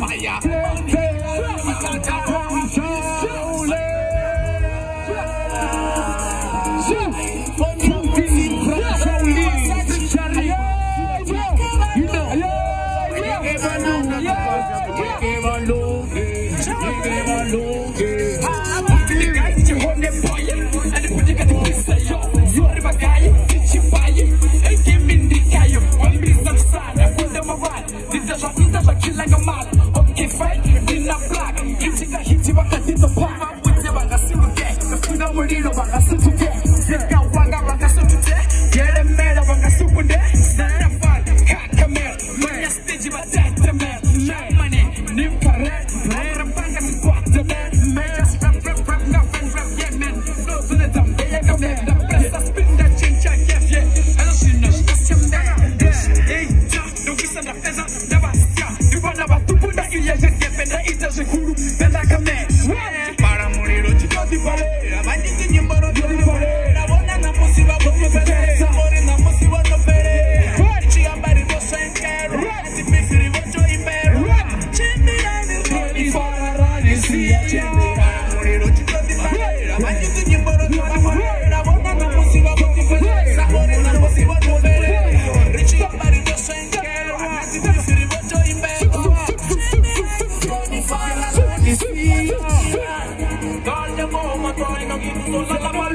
Fire. Seguro, Golden moment, I know you do not love a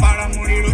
Para morir,